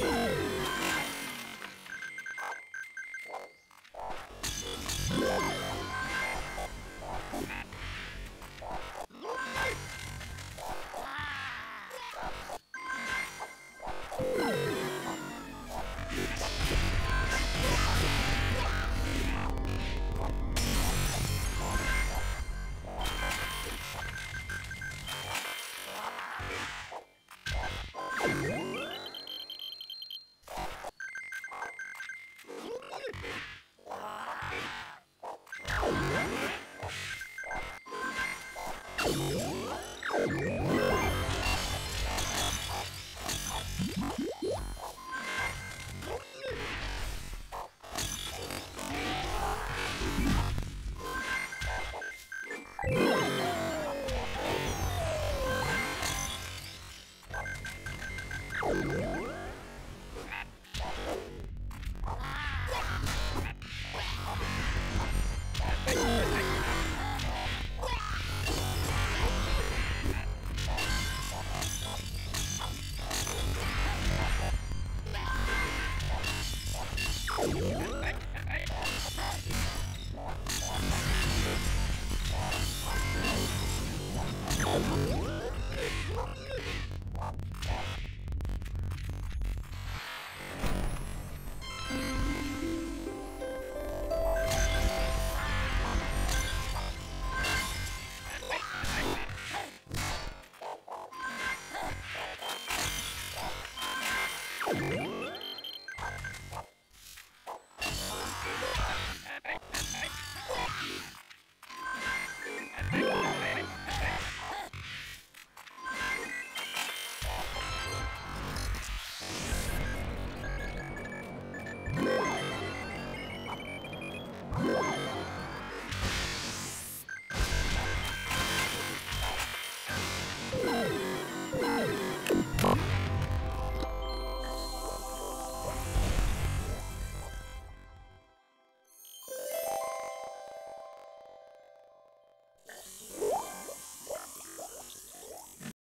Boom. Yeah.